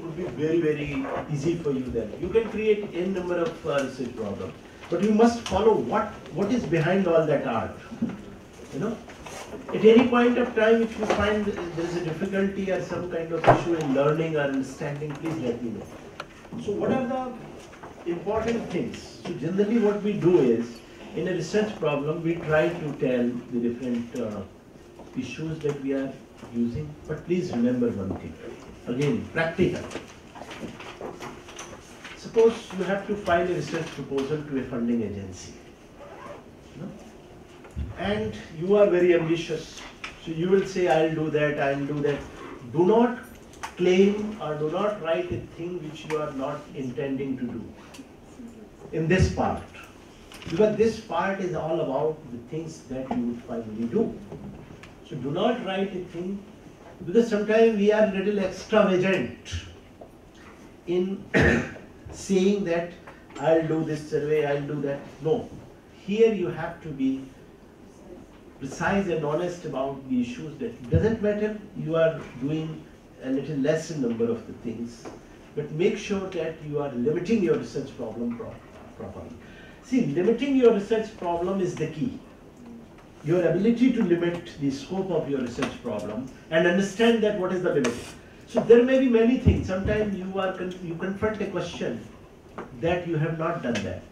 would be very, very easy for you then. You can create n number of uh, research problems, but you must follow what, what is behind all that art. You know, at any point of time, if you find there is a difficulty or some kind of issue in learning or understanding, please let me know. So what are the important things? So generally what we do is, in a research problem, we try to tell the different uh, issues that we are using, but please remember one thing, again, practical. Suppose you have to file a research proposal to a funding agency. know, And you are very ambitious, so you will say, I'll do that, I'll do that. Do not claim or do not write a thing which you are not intending to do in this part. Because this part is all about the things that you would finally do. So do not write a thing, because sometimes we are little extravagant in saying that I'll do this survey, I'll do that. No, here you have to be precise and honest about the issues that doesn't matter you are doing a little less in number of the things, but make sure that you are limiting your research problem pro- properly. See, limiting your research problem is the key. Your ability to limit the scope of your research problem and understand that what is the limit. So there may be many things. Sometimes you are con- you confront a question that you have not done that.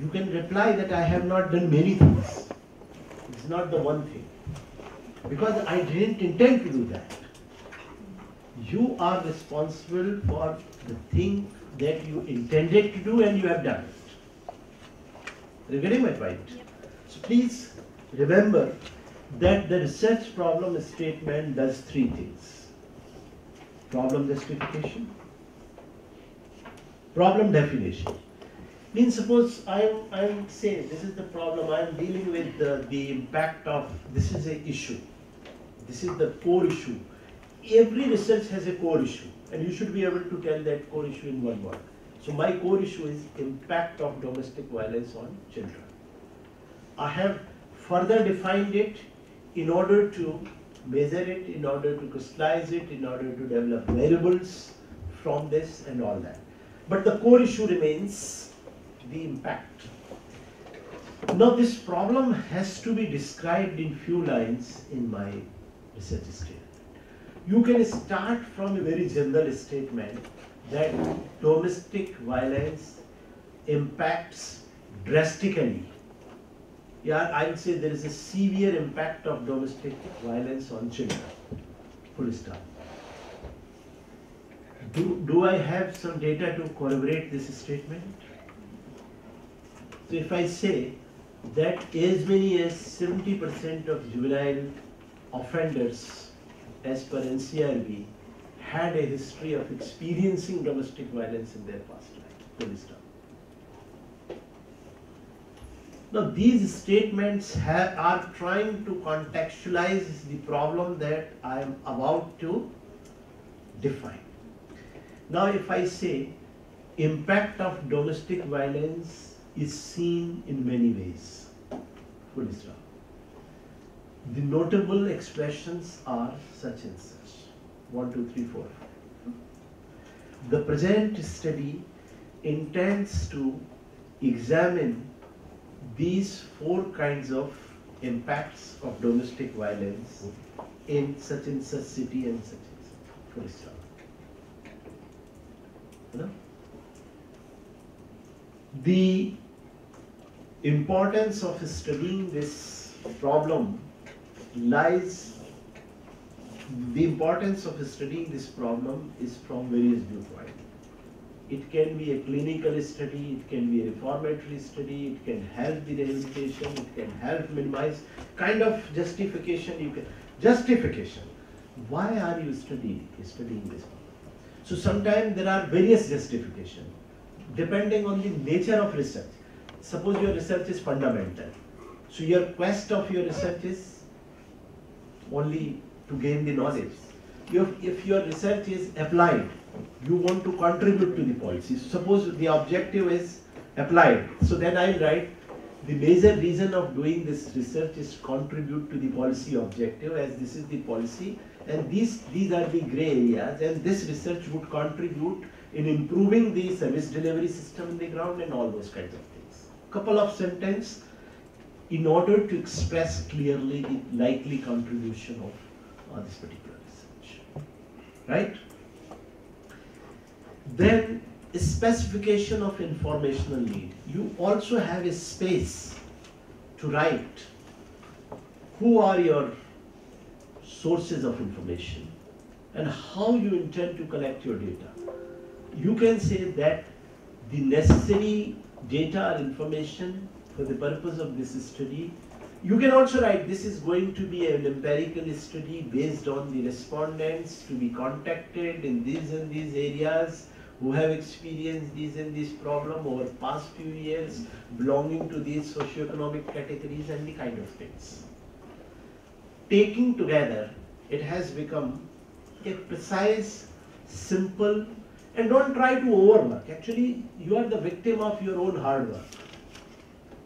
You can reply that I have not done many things. It's not the one thing. Because I didn't intend to do that. You are responsible for the thing that you intended to do and you have done it. Are you getting my point? So please remember that the research problem statement does three things. Problem justification, problem definition. Means suppose I'm, I'm saying this is the problem, I'm dealing with the, the impact of, this is a issue. This is the core issue. Every research has a core issue and you should be able to tell that core issue in one word. So my core issue is impact of domestic violence on children. I have further defined it in order to measure it, in order to crystallize it, in order to develop variables from this and all that. But the core issue remains the impact. Now this problem has to be described in few lines in my research statement. You can start from a very general statement that domestic violence impacts drastically yeah, I would say there is a severe impact of domestic violence on children. Full stop. Do, do I have some data to corroborate this statement? So if I say that as many as 70% of juvenile offenders as per NCRB had a history of experiencing domestic violence in their past life. Full stop. Now, these statements have, are trying to contextualize the problem that I am about to define. Now, if I say impact of domestic violence is seen in many ways, full stop. The notable expressions are such and such. One, two, three, four. The present study intends to examine these four kinds of impacts of domestic violence in such and such city and such and such. You know? The importance of studying this problem lies the importance of studying this problem is from various viewpoints. It can be a clinical study, it can be a reformatory study, it can help the rehabilitation, it can help minimize kind of justification you can justification. Why are you studying studying this? So sometimes there are various justification depending on the nature of research. Suppose your research is fundamental. So your quest of your research is only to gain the knowledge. If, if your research is applied, you want to contribute to the policy. Suppose the objective is applied. So then I will write the major reason of doing this research is contribute to the policy objective as this is the policy and these, these are the gray areas and this research would contribute in improving the service delivery system in the ground and all those kinds of things. Couple of sentences in order to express clearly the likely contribution of uh, this particular research. Right? Then specification of informational need. You also have a space to write who are your sources of information and how you intend to collect your data. You can say that the necessary data or information for the purpose of this study. You can also write this is going to be an empirical study based on the respondents to be contacted in these and these areas who have experienced these and this problem over past few years belonging to these socioeconomic categories and the kind of things. Taking together, it has become a precise, simple, and don't try to overwork. Actually, you are the victim of your own hard work.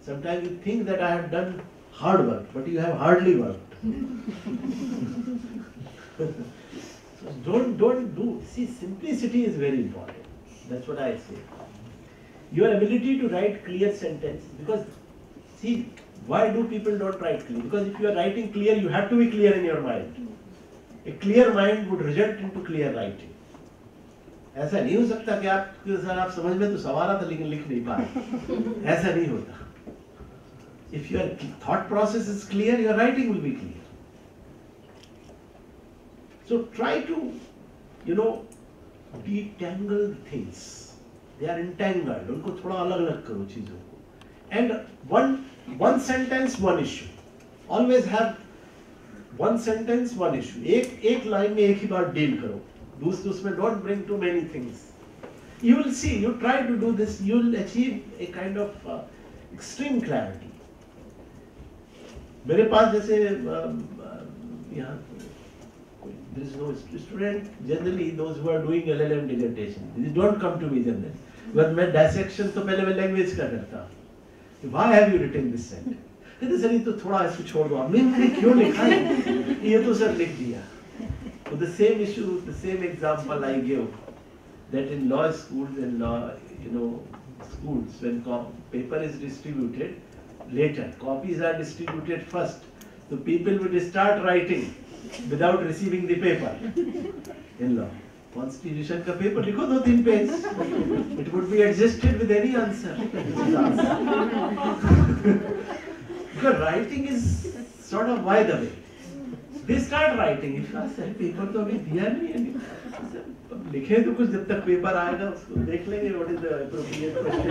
Sometimes you think that I have done hard work, but you have hardly worked. so don't don't do. See, simplicity is very important. That's what I say. Your ability to write clear sentence because see why do people don't write clear? Because if you are writing clear, you have to be clear in your mind. A clear mind would result into clear writing. ऐसा नहीं हो सकता कि आप sir आप समझ में तो सवाल था लेकिन लिख नहीं पाए ऐसा नहीं होता if your thought process is clear, your writing will be clear. So try to, you know, detangle things. They are entangled. उनको थोड़ा अलग अलग करो चीज़ों को. And one one sentence, one issue. Always have one sentence, one issue. एक एक line में एक ही बार डील करो. दूसरे उसमें don't bring too many things. You will see. You try to do this. You will achieve a kind of uh, extreme clarity. मेरे पास जैसे यहाँ there is no student generally those who are doing LLM dissertation they don't come to me generally but मैं dissection तो पहले मैं language का करता why have you written this sentence कहते सर ये तो थोड़ा इसको छोड़ दो मैं मैंने क्यों लिखा है ये तो सर लिख दिया so the same issue the same example I give that in law schools and law you know schools when paper is distributed later. Copies are distributed first. So people would start writing without receiving the paper in law. Constitution का paper लिखो दो तीन page it would be adjusted with any answer because writing is sort of by the way they start writing if I say paper तो अभी दिया नहीं है लिखे तो कुछ जब तक पेपर आएगा उसको देख लेंगे what is the appropriate question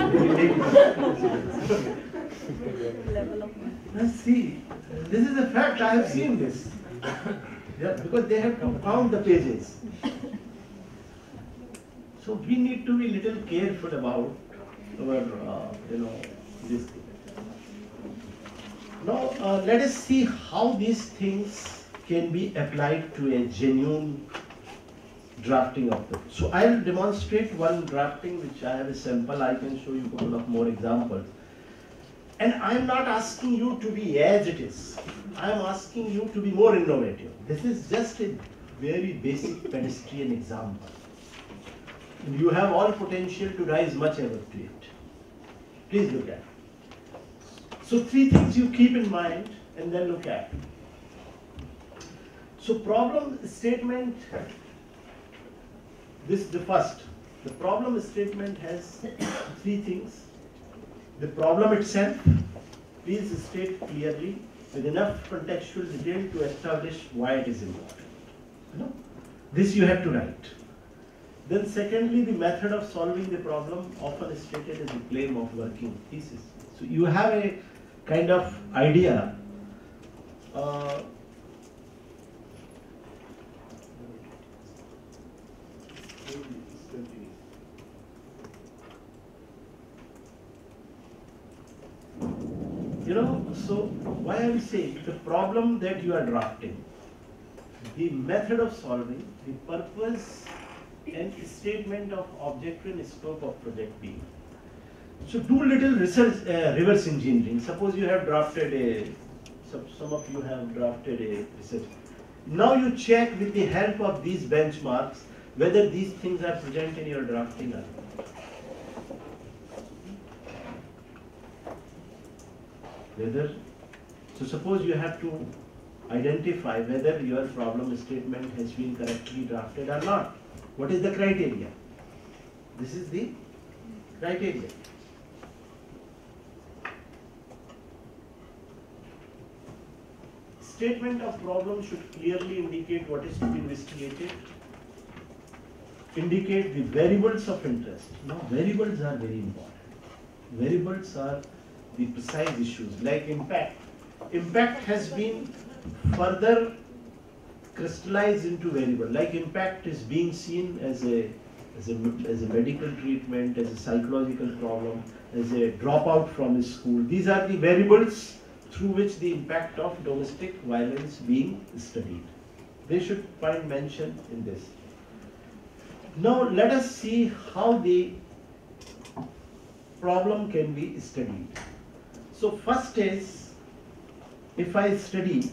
Let's see. This is a fact. I have seen this. Yeah, because they have to count the pages. So we need to be little careful about our, uh, you know, this thing. Now uh, let us see how these things can be applied to a genuine drafting of them. So I'll demonstrate one drafting which I have a sample. I can show you a couple of more examples. And I'm not asking you to be as it is. I'm asking you to be more innovative. This is just a very basic pedestrian example. And you have all potential to rise much above to it. Please look at. it. So three things you keep in mind and then look at. So problem statement, this is the first. The problem statement has three things the problem itself, please state clearly with enough contextual detail to establish why it is important. You know? This you have to write. Then secondly, the method of solving the problem often stated as a claim of working thesis. So you have a kind of idea uh, You know, so why I'm saying the problem that you are drafting, the method of solving, the purpose and statement of object and scope of project B. So do little research, uh, reverse engineering. Suppose you have drafted a, some, some of you have drafted a research. Now you check with the help of these benchmarks whether these things are present in your drafting or not. Whether, so suppose you have to identify whether your problem statement has been correctly drafted or not. What is the criteria? This is the criteria. Statement of problem should clearly indicate what is to be investigated, indicate the variables of interest. Now, variables are very important. Variables are the precise issues like impact. Impact has been further crystallized into variable. Like impact is being seen as a as a, as a medical treatment, as a psychological problem, as a dropout from school. These are the variables through which the impact of domestic violence being studied. They should find mention in this. Now let us see how the problem can be studied. So first is, if I study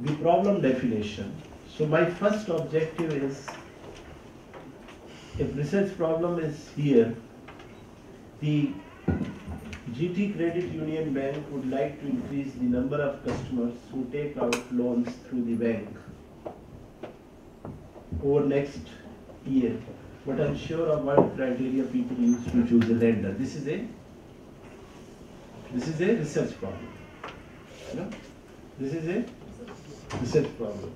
the problem definition, so my first objective is, if research problem is here, the GT Credit Union Bank would like to increase the number of customers who take out loans through the bank over next year. But I'm sure of what criteria people use to choose a lender. This is a this is a research problem. You This is a research problem.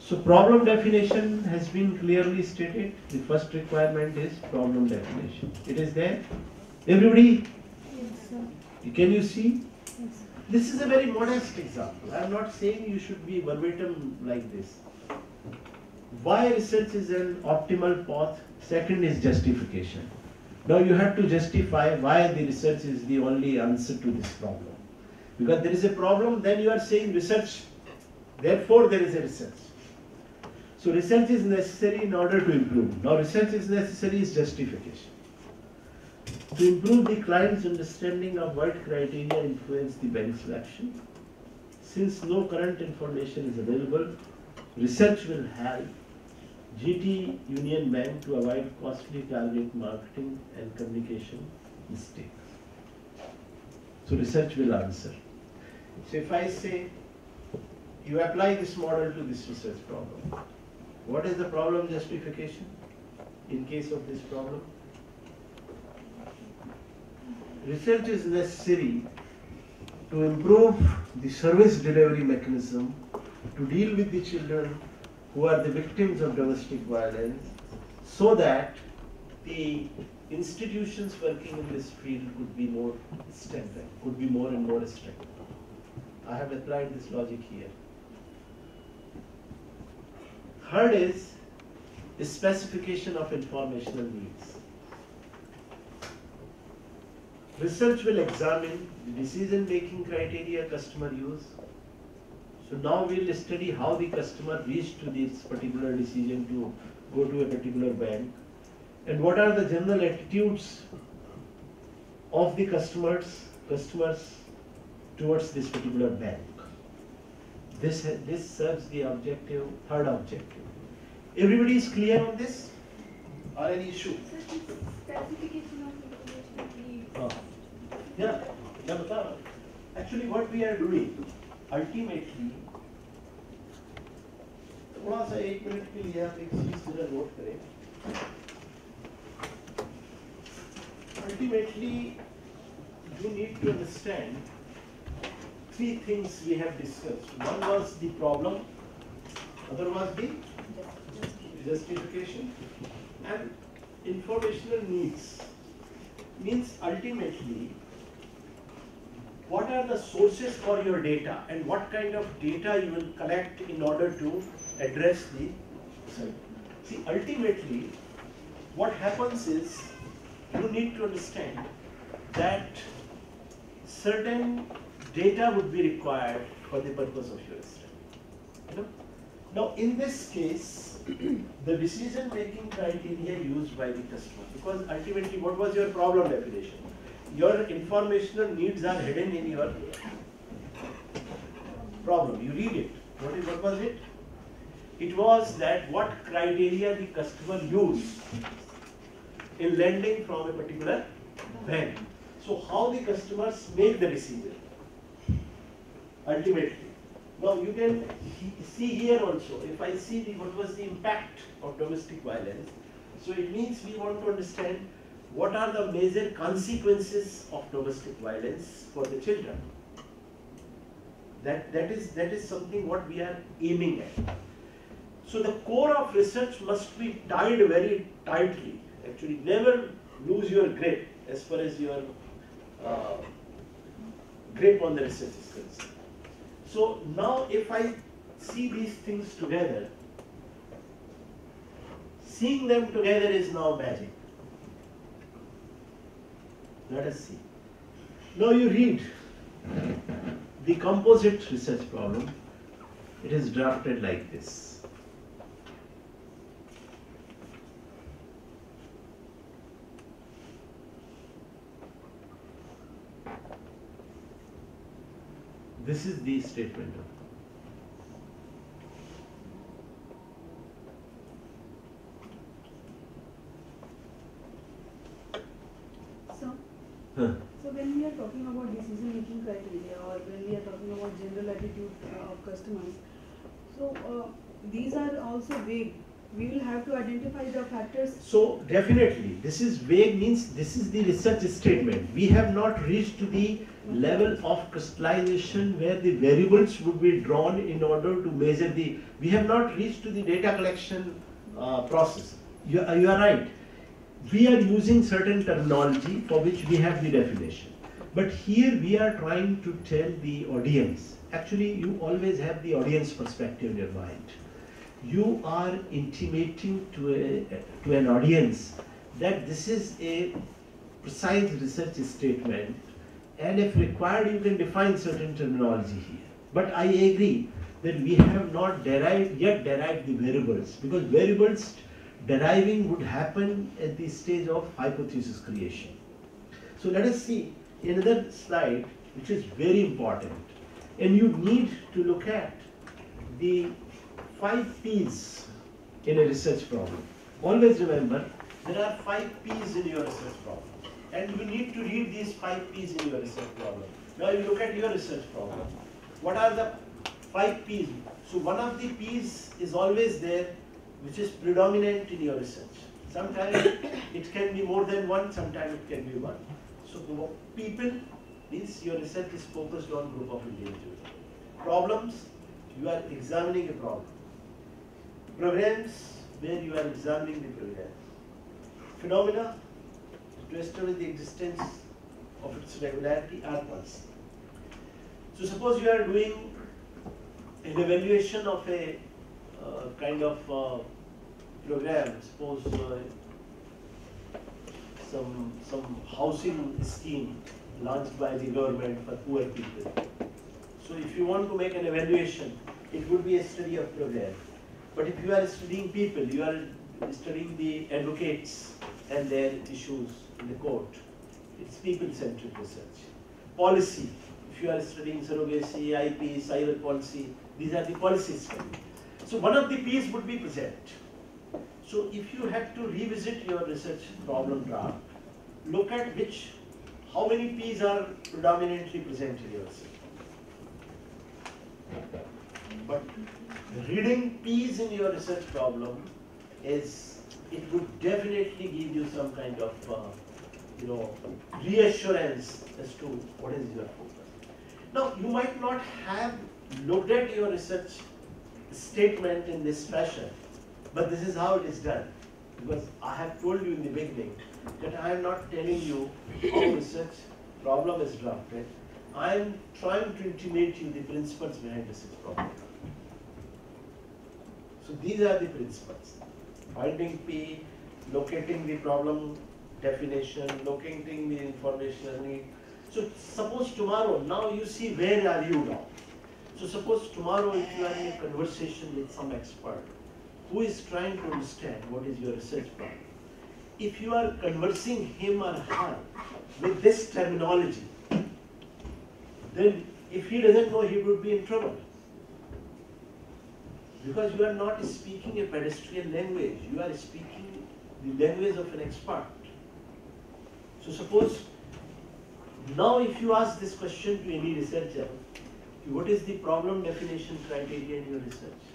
So problem definition has been clearly stated. The first requirement is problem definition. It is there. Everybody can you see? Yes. This is a very modest example. I am not saying you should be verbatim like this. Why research is an optimal path? Second is justification. Now you have to justify why the research is the only answer to this problem. Because there is a problem, then you are saying research, therefore there is a research. So research is necessary in order to improve. Now research is necessary is justification. To improve the client's understanding of what criteria influence the bank selection, since no current information is available, research will help GT Union Bank to avoid costly target marketing and communication mistakes. So research will answer. So if I say you apply this model to this research problem, what is the problem justification in case of this problem? research is necessary to improve the service delivery mechanism to deal with the children who are the victims of domestic violence so that the institutions working in this field could be more strengthened, could be more and more strengthened. I have applied this logic here. Third is the specification of informational needs. Research will examine the decision-making criteria customer use. So now we'll study how the customer reached to this particular decision to go to a particular bank and what are the general attitudes of the customers customers towards this particular bank. This, this serves the objective, third objective. Everybody is clear on this or any issue? Oh. Yeah, uh, actually what we are doing ultimately थोड़ा सा एक minute के लिए आप एक चीज जरा note करें ultimately you need to understand three things we have discussed one was the problem other was the justification and informational needs means ultimately what are the sources for your data and what kind of data you will collect in order to address the sorry. See, ultimately, what happens is you need to understand that certain data would be required for the purpose of your study. You know? Now, in this case, the decision-making criteria used by the customer, because ultimately, what was your problem definition? Your informational needs are hidden in your problem. You read it. What, is, what was it? It was that what criteria the customer used in lending from a particular bank. So how the customers make the decision ultimately. Now you can see here also, if I see the, what was the impact of domestic violence, so it means we want to understand what are the major consequences of domestic violence for the children. That, that, is, that is something what we are aiming at. So the core of research must be tied very tightly. Actually, never lose your grip as far as your uh, grip on the research is concerned. So now if I see these things together, seeing them together is now magic. Let us see. Now you read the composite research problem. It is drafted like this. This is the statement of So, Huh. so when we are talking about decision making criteria or when we are talking about general attitude uh, of customers, so uh, these are also vague. We will have to identify the factors. So definitely, this is vague means this is the research statement. We have not reached to the level of crystallization where the variables would be drawn in order to measure the, we have not reached to the data collection uh, process. You, you are right. We are using certain terminology for which we have the definition. But here we are trying to tell the audience, actually you always have the audience perspective in your mind. You are intimating to, a, to an audience that this is a precise research statement and if required you can define certain terminology here. But I agree that we have not derived, yet derived the variables because variables deriving would happen at the stage of hypothesis creation. So let us see another slide which is very important and you need to look at the five P's in a research problem. Always remember there are five P's in your research problem and you need to read these five P's in your research problem. Now you look at your research problem. What are the five P's? So one of the P's is always there which is predominant in your research. Sometimes it can be more than one, sometimes it can be one. So people means your research is focused on group of individuals. Problems, you are examining a problem. Programs, where you are examining the program. Phenomena, to establish the existence of its regularity or pulse. So suppose you are doing an evaluation of a uh, kind of uh, program, suppose uh, some, some housing scheme launched by the government for poor people. So if you want to make an evaluation, it would be a study of program. But if you are studying people, you are studying the advocates and their issues in the court. It's people-centric research. Policy, if you are studying surrogacy, IP, cyber policy, these are the policy studies. So one of the P's would be present. So if you had to revisit your research problem draft, look at which, how many P's are predominantly present in your research. But reading P's in your research problem is, it would definitely give you some kind of, uh, you know, reassurance as to what is your focus. Now, you might not have looked at your research statement in this fashion, but this is how it is done. Because I have told you in the beginning that I am not telling you how research problem is drafted. I am trying to intimate you the principles behind research problem. So these are the principles. Finding P, locating the problem definition, locating the information need. So suppose tomorrow, now you see where are you now. So suppose tomorrow if you are in a conversation with some expert who is trying to understand what is your research problem, if you are conversing him or her with this terminology, then if he doesn't know, he would be in trouble. Because you are not speaking a pedestrian language, you are speaking the language of an expert. So suppose now if you ask this question to any researcher, what is the problem definition criteria in your research?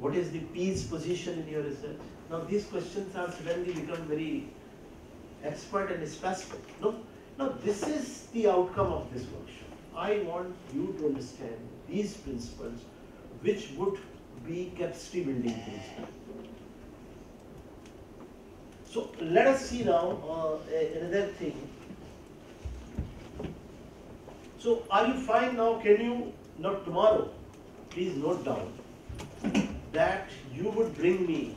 What is the P's position in your research? Now these questions are suddenly become very expert and specific. No, no, this is the outcome of this workshop. I want you to understand these principles which would be capacity building principles. So let us see now uh, another thing. So are you fine now? Can you, not tomorrow, please note down that you would bring me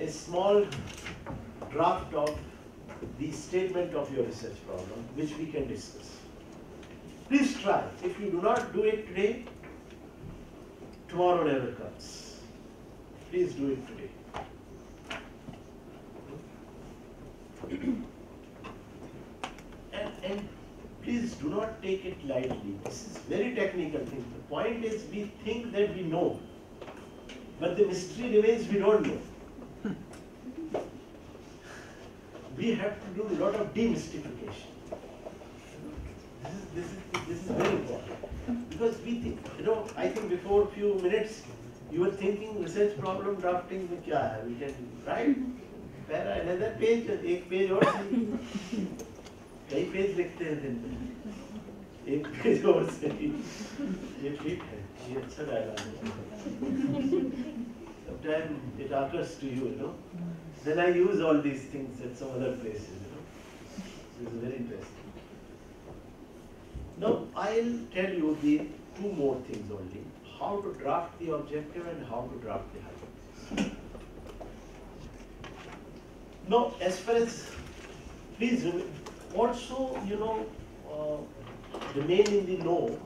a small draft of the statement of your research problem which we can discuss. Please try. If you do not do it today, tomorrow never comes. Please do it today. and, and please do not take it lightly. This is very technical thing. The point is we think that we know, but the mystery remains we don't know. we have to do a lot of demystification. This is, this is, this is very important. Because we think, you know, I think before a few minutes, you were thinking research problem drafting में क्या है? We can write para another page, एक page और सही. कई page लिखते हैं दिन में एक पेज और सही. ये ठीक है, she had Sometimes it occurs to you, you know. Then I use all these things at some other places, you know. This is very interesting. Now, I'll tell you the two more things only. How to draft the objective and how to draft the hypothesis. Now, as far as, please, also, you know, uh, remain in the know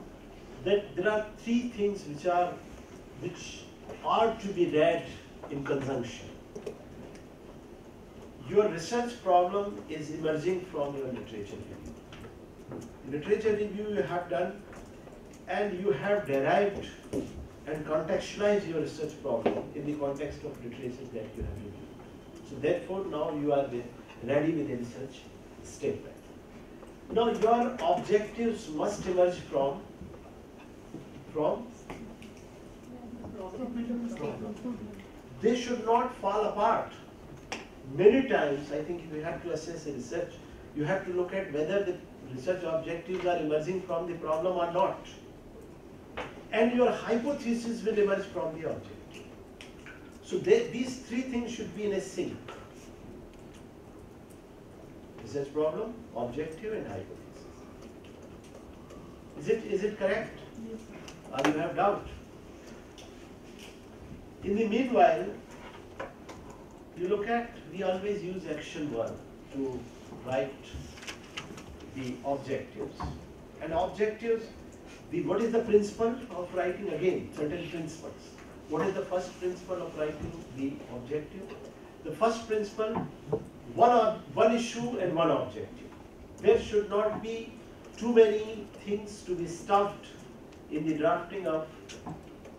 that there are three things which are, which are to be read in conjunction your research problem is emerging from your literature review. Literature review you have done and you have derived and contextualized your research problem in the context of literature that you have reviewed. So therefore now you are ready with a research statement. Now your objectives must emerge from from they should not fall apart many times, I think if you have to assess a research, you have to look at whether the research objectives are emerging from the problem or not. And your hypothesis will emerge from the objective. So they, these three things should be in a sync. Research problem, objective and hypothesis. Is it, is it correct? Yes. Or you have doubt? In the meanwhile, you look at, we always use action one to write the objectives. And objectives, the, what is the principle of writing? Again, certain principles. What is the first principle of writing the objective? The first principle, one, one issue and one objective. There should not be too many things to be stuffed in the drafting of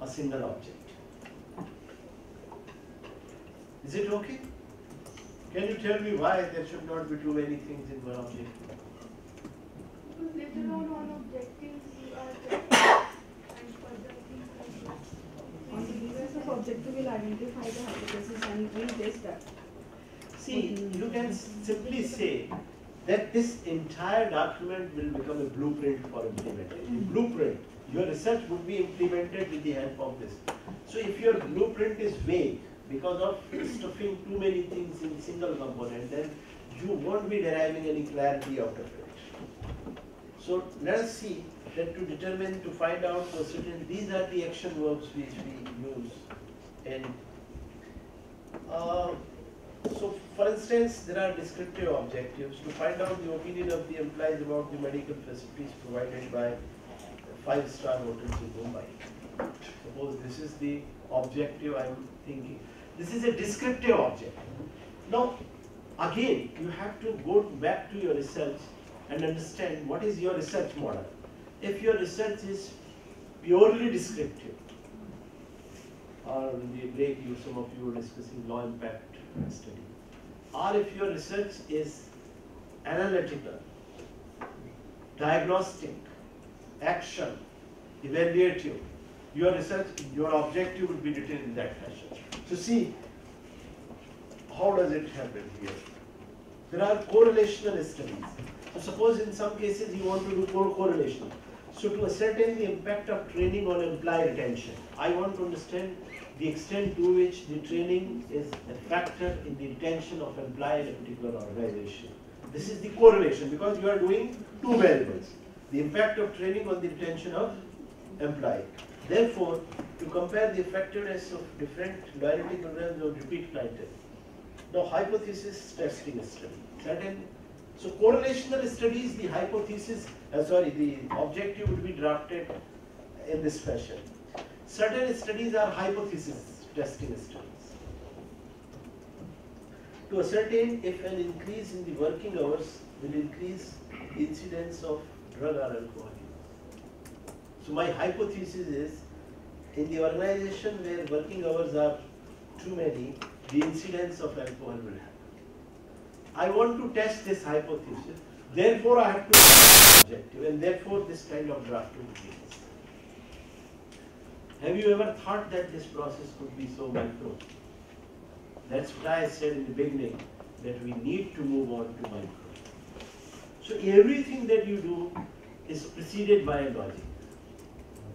a single object. Is it okay? Can you tell me why there should not be too many things in one object? Because later on on objectives you are and further things like that. On the basis of objective, we'll identify the hypothesis and we'll test that. See, you can simply say that this entire document will become a blueprint for implementation. Blueprint, your research would be implemented with the help of this. So if your blueprint is vague, because of stuffing too many things in single component, then you won't be deriving any clarity out of it. So let us see that to determine, to find out for certain, these are the action verbs which we use. And uh, so for instance, there are descriptive objectives to find out the opinion of the employees about the medical facilities provided by five-star hotels in Mumbai. Suppose this is the objective I'm thinking. This is a descriptive object. Now, again, you have to go back to your research and understand what is your research model. If your research is purely descriptive, or the break you, some of you were discussing law impact study, or if your research is analytical, diagnostic, action, evaluative, your research, your objective would be written in that fashion. So see, how does it happen here? There are correlational studies. So suppose in some cases you want to do cor- correlation. So to ascertain the impact of training on employee retention, I want to understand the extent to which the training is a factor in the retention of employee in a particular organization. This is the correlation because you are doing two variables. The impact of training on the retention of employee. Therefore, to compare the effectiveness of different loyalty programs or repeat clientele. Now, hypothesis testing study. Certain, so correlational studies, the hypothesis, uh, sorry, the objective would be drafted in this fashion. Certain studies are hypothesis testing studies. To ascertain if an increase in the working hours will increase the incidence of drug or alcohol use. So my hypothesis is, in the organization where working hours are too many, the incidence of alcohol will happen. I want to test this hypothesis, therefore I have to objective, and therefore this kind of drafting begins. Have you ever thought that this process could be so micro? That's what I said in the beginning, that we need to move on to micro. So everything that you do is preceded by a logic,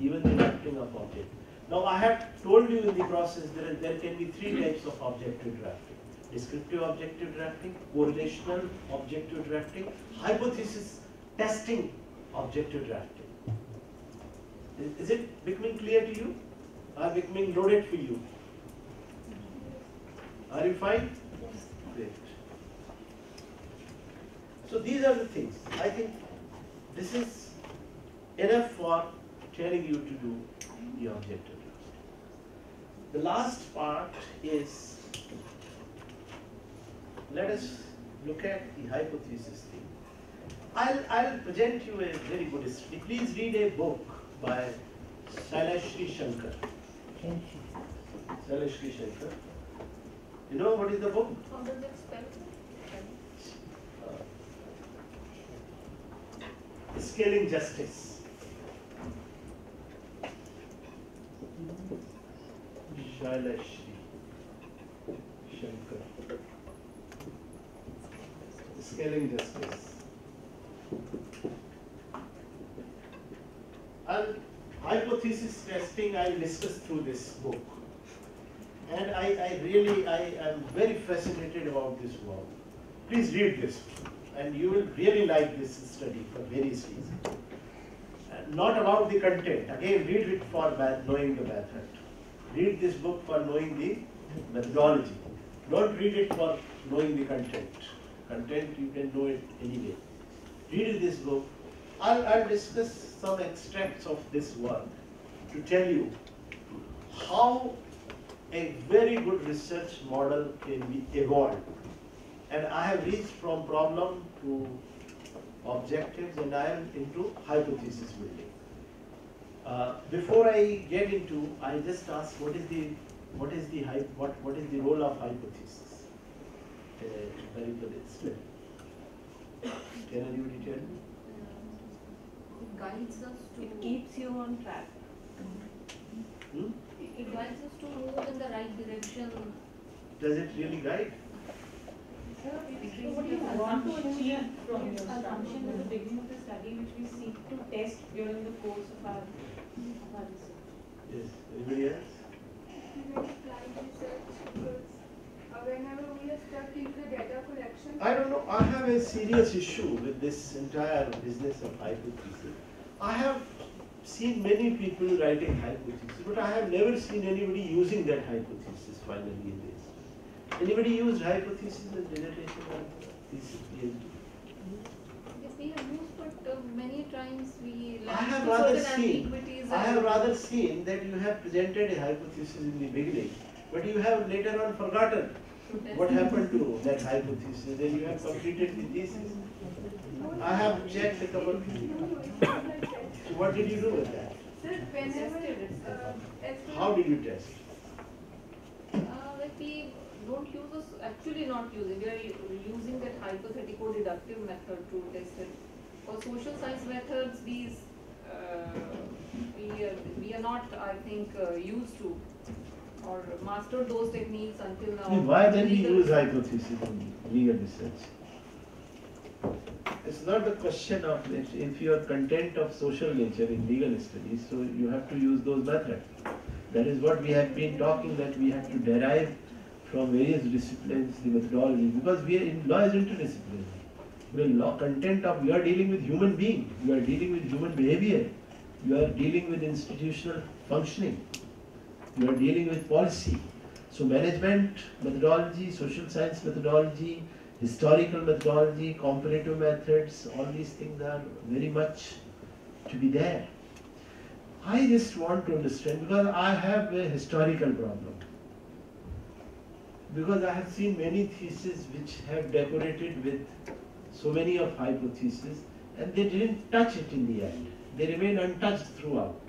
even the drafting of object. Now I have told you in the process that there can be three types of objective drafting. Descriptive objective drafting, correlational objective drafting, hypothesis testing objective drafting. Is- Is it becoming clear to you? Or becoming loaded for you? Are you fine? So these are the things. I think this is enough for telling you to do the objective drafting. The last part is, let us look at the hypothesis thing. I'll, I'll present you a very good history. Please read a book by Shylashri Shankar. Shylashri Shankar. You know what is the book? How does it spell? Scaling Justice. Shylashri Shankar. Scaling Justice. And hypothesis testing I will discuss through this book. And I, I really, I am very fascinated about this work. Please read this and you will really like this study for various reasons. Not about the content, again read it for knowing the method. Read this book for knowing the methodology. Don't read it for knowing the content. Content you can know it anyway. Read this book. I'll, I'll discuss some extracts of this work to tell you how a very good research model can be evolved. And I have reached from problem to objectives and I am into hypothesis building. Uh, before I get into, I just ask what is the what is the hy- what what is the role of hypothesis? Uh, very good explain. Can anybody tell me? It guides us to. It keeps you on track. Hmm? It guides us to move in the right direction. Does it really guide? What you want to achieve from your assumption at the beginning of the study which we seek to test during the course of our, of our research. Yes. Anybody else? I don't know. I have a serious issue with this entire business of hypothesis. I have seen many people writing hypotheses, but I have never seen anybody using that hypothesis finally in this. Anybody used hypothesis in dissertation or thesis, PhD? Yes, we have used, but uh, many times we I have rather seen, I have rather seen that you have presented a hypothesis in the beginning, but you have later on forgotten what happened to that hypothesis, then you have completed the thesis. I have checked a couple, No, no, it's not like that. so what did you do with that? Sir, whenever, Tested it, sir. uh, How did you test? Uh, like we don't use this, actually not using, we are using that hypothetical deductive method to test it. For social science methods, these, uh, we are, we are not, I think, uh, used to or mastered those techniques until now. Why then we use hypothesis in legal research? It's not the question of if, if you are content of social nature in legal studies, so you have to use those methods. That is what we have been talking that we have to derive from various disciplines the methodology because we are in law is interdisciplinary. We are law content of you are dealing with human being, you are dealing with human behavior, you are dealing with institutional functioning, you are dealing with policy. So management methodology, social science methodology, historical methodology, comparative methods, all these things are very much to be there. I just want to understand because I have a historical problem. Because I have seen many theses which have decorated with so many of hypotheses and they didn't touch it in the end. They remain untouched throughout.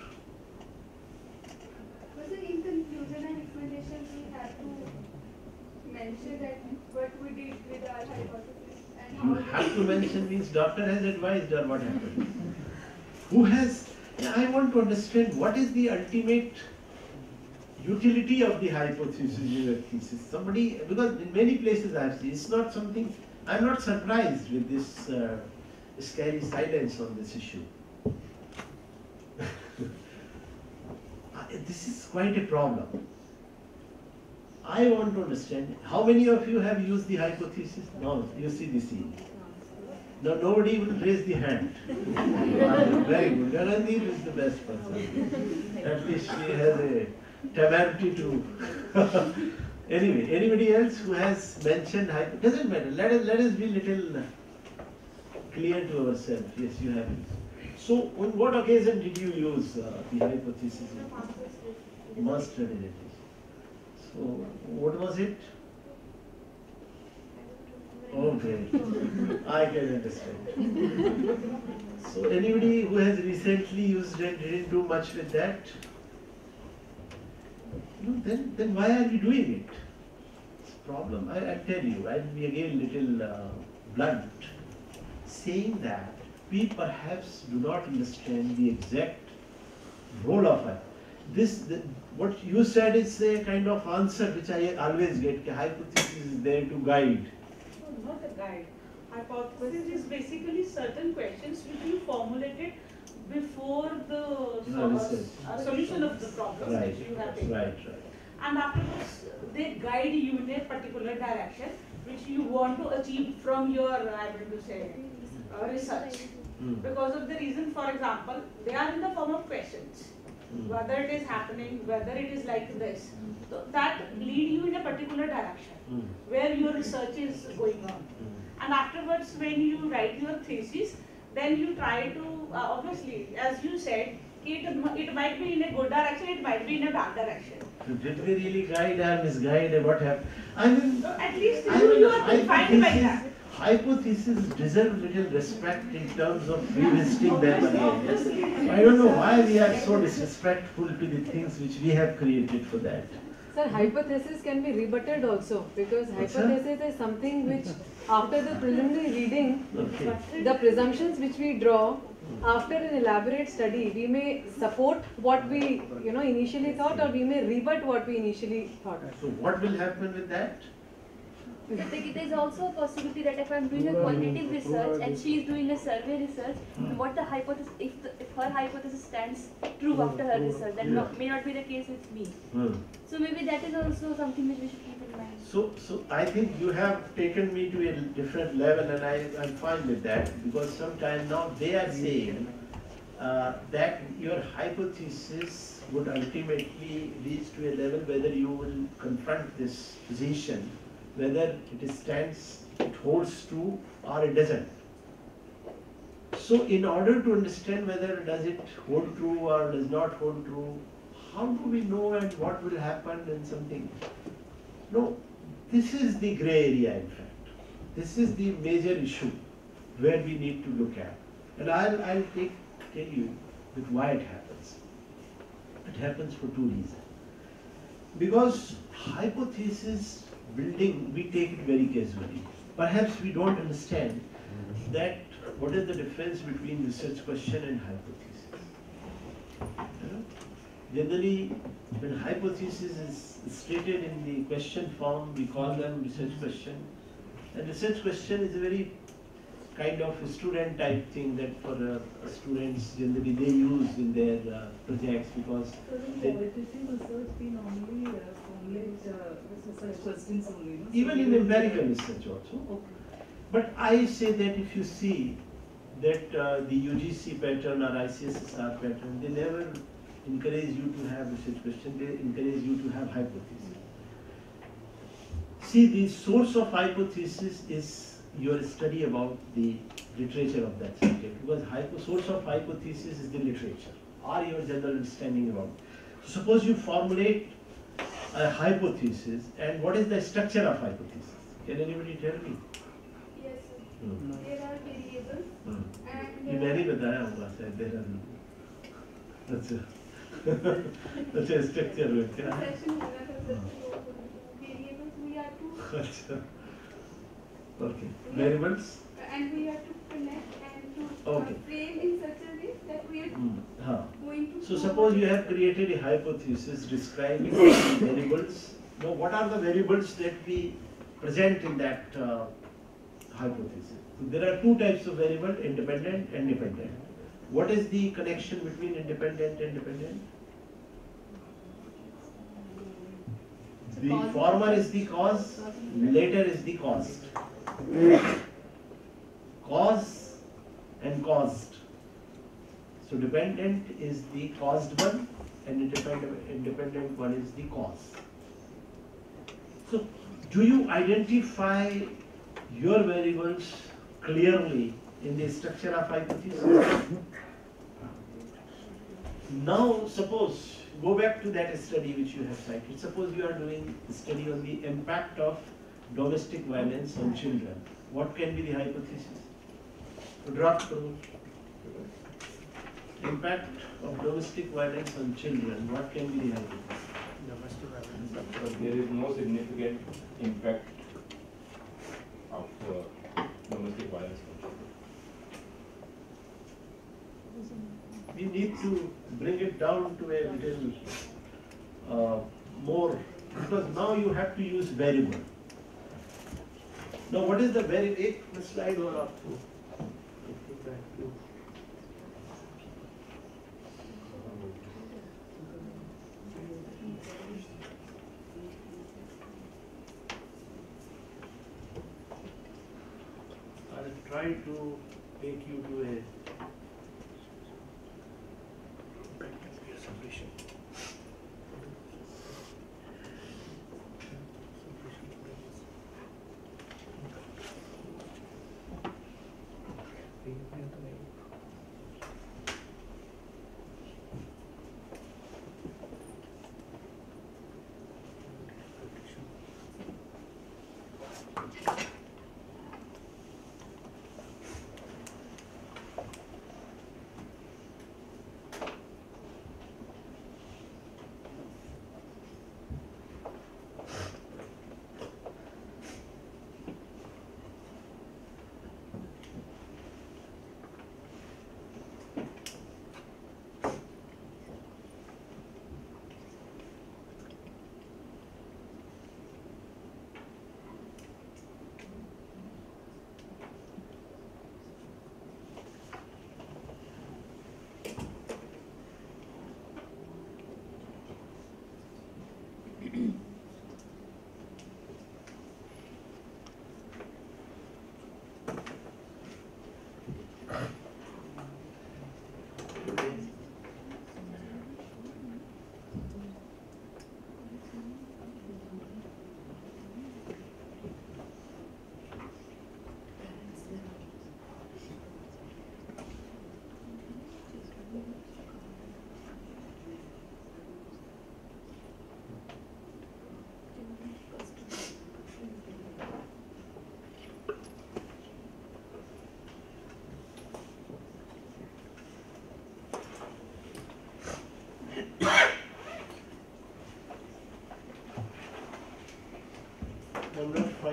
It in conclusion and explanation we have to mention that what we did with our hypothesis and You have to mention means doctor has advised or what happened. Who has, I want to understand what is the ultimate utility of the hypothesis in a thesis. Somebody, because in many places I have seen, it's not something, I'm not surprised with this uh, scary silence on this issue. Uh, this is quite a problem. I want to understand, how many of you have used the hypothesis? No, you see the scene. No, nobody will raise the hand. Very good. Ranveer is the best person. At least she has a temerity to. anyway, anybody else who has mentioned hypo doesn't matter. Let us let us be little clear to ourselves. Yes, you have. So, on what occasion did you use uh, the hypothesis? Master it. So, what was it? Okay, I can understand. So anybody who has recently used it didn't do much with that? No, then, then why are you doing it? It's a problem. I, I tell you, I'll be again little uh, blunt, saying that we perhaps do not understand the exact role of it. This, the, what you said is a kind of answer which I always get. कि Hypothesis is there to guide. No, not a guide. Hypothesis is basically certain questions which you formulated before the No, so- solution of the problems Right, which you have taken. right, right. And afterwards, they guide you in a particular direction which you want to achieve from your, I to say, uh, research. Hmm. Because of the reason, for example, they are in the form of questions. Hmm. Whether it is happening, whether it is like this. So that lead you in a particular direction Hmm. where your research is going on. Hmm. And afterwards, when you write your thesis, then you try to, uh, obviously, as you said, it, it might be in a good direction, it might be in a bad direction. Did we really guide or misguide what happened? I mean, So at least I you, mean, you are confined by that. hypothesis deserve little respect in terms of revisiting them again. yes? I don't know why we are so disrespectful to the things which we have created for that. Sir, hypothesis can be rebutted also because hypothesis is something which, after the preliminary reading, Okay. the presumptions which we draw, after an elaborate study, we may support what we, you know, initially thought, or we may rebut what we initially thought. So what will happen with that? There's also a possibility that if I'm doing a qualitative research and she is doing a survey research, what the hypothesis, if, the, if her hypothesis stands true after her research, that Yeah. may not be the case with me. Hmm. So maybe that is also something which we should keep in mind. So, so I think you have taken me to a different level and I, I'm fine with that because sometimes now they are saying uh, that your hypothesis would ultimately reach to a level whether you will confront this position, whether it stands, it holds true or it doesn't. So in order to understand whether does it hold true or does not hold true, how do we know and what will happen and something? No, this is the gray area in fact. This is the major issue where we need to look at. And I'll, I'll take, tell you with why it happens. It happens for two reasons. Because hypothesis building, we take it very casually. Perhaps we don't understand that what is the difference between research question and hypothesis. You know? Generally, when hypothesis is stated in the question form, we call them research question. And research question is a very kind of student type thing that for uh, students generally they use in their uh, projects because So in they, qualitative research, we normally uh, even in empirical research also. But I say that if you see that uh, the UGC pattern or ICSSR pattern, they never encourage you to have research question, they encourage you to have hypothesis. See, the source of hypothesis is your study about the literature of that subject because hypo, source of hypothesis is the literature or your general understanding about. So suppose you formulate a hypothesis and what is the structure of hypothesis? Can anybody tell me? Yes, sir. Hmm. There are variables Hmm. and. ये मैंने बताया होगा शायद देर अच्छा अच्छा structure में क्या है Session होगा था सर, तो variables we have to, अच्छा okay variables and we have to connect and to uh, Okay. frame in such a way that we are हाँ going to. So suppose you have created a hypothesis describing variables. Now what are the variables that we present in that uh, hypothesis? So there are two types of variable, independent and dependent. What is the connection between independent and dependent? The former is the cause, later is the cost. Cause and caused. So dependent is the caused one and independent, independent one is the cause. So do you identify your variables clearly in the structure of hypothesis? Now suppose, go back to that study which you have cited. Suppose you are doing study on the impact of domestic violence on children. What can be the hypothesis? Through. Impact of domestic violence on children, what can be done? There is no significant impact of uh, domestic violence on children. We need to bring it down to a little uh, more, because now you have to use variable. Now what is the variable? Slide uh, or up to.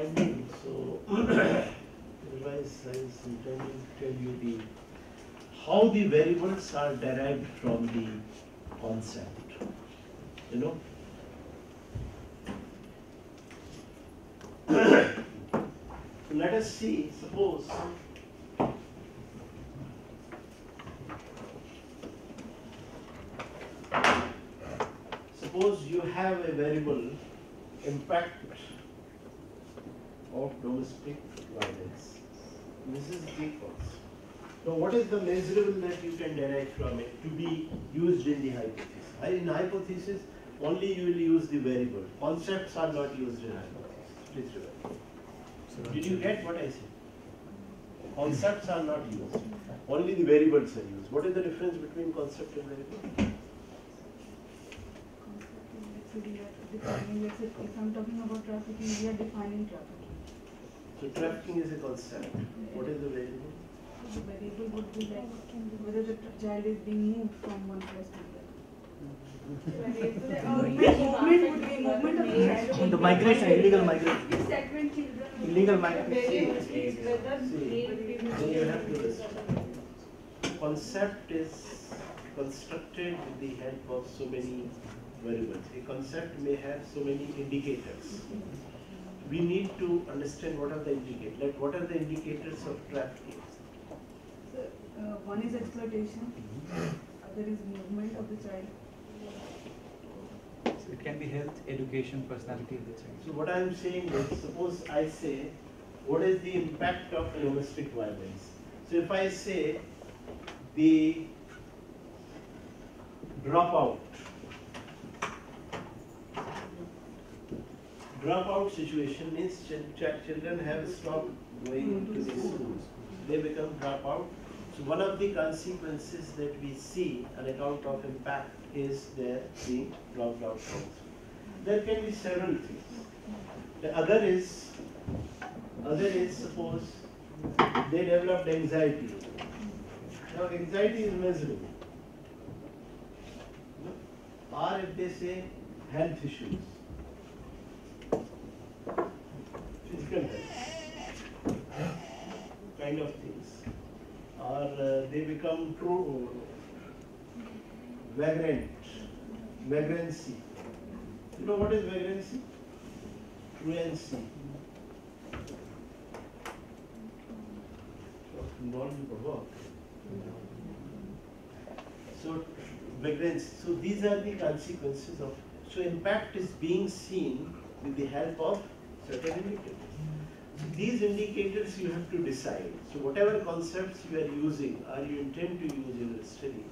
Finding, so otherwise I to tell you the, how the variables are derived from the concept, you know? Let us see, suppose. Suppose you have a variable impact This is cause. Now, what is the measurable that you can derive from it to be used in the hypothesis? In hypothesis, only you will use the variable. Concepts are not used in hypothesis. Please remember. Did you get what I said? Concepts are not used. Only the variables are used. What is the difference between concept and variable? Let's say, if I'm talking about trafficking, we are defining trafficking. So trafficking is a concept. What is the variable? The variable would be like whether the child is being moved from one place to the other. Uh, movement would be movement of the child. The migration, illegal migration, Which segment children? illegal migration. You have to listen. Concept is constructed with the help of so many variables. A concept may have so many indicators. We need to understand what are the indicators. Like what are the indicators of trafficking? So, uh, one is exploitation, other is movement of the child. So It can be health, education, personality of the child. So what I am saying is, suppose I say, what is the impact of domestic violence? So if I say the dropout, dropout situation means ch- children have stopped going to the schools. They become dropout. So one of the consequences that we see on account of impact is their being dropped out. There can be several things. The other is, other is suppose they developed anxiety. Now anxiety is measurable. Or if they say health issues. Kind of things. Or uh, they become true vagrant, vagrancy. You know what is vagrancy? Truancy. So vagrancy. So these are the consequences of. So impact is being seen with the help of certain indicators. These indicators you have to decide. So whatever concepts you are using or you intend to use in your study,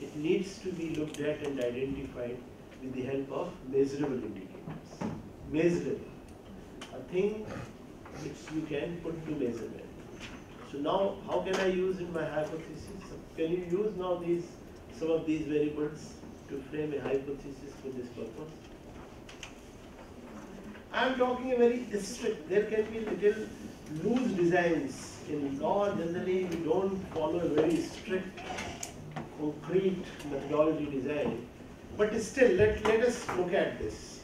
it needs to be looked at and identified with the help of measurable indicators. Measurable. A thing which you can put to measurement. So now, how can I use in my hypothesis? Can you use now these, some of these variables to frame a hypothesis for this purpose? I am talking a very strict, there can be little loose designs. In law, generally, we don't follow a very strict, concrete methodology design. But still, let, let us look at this.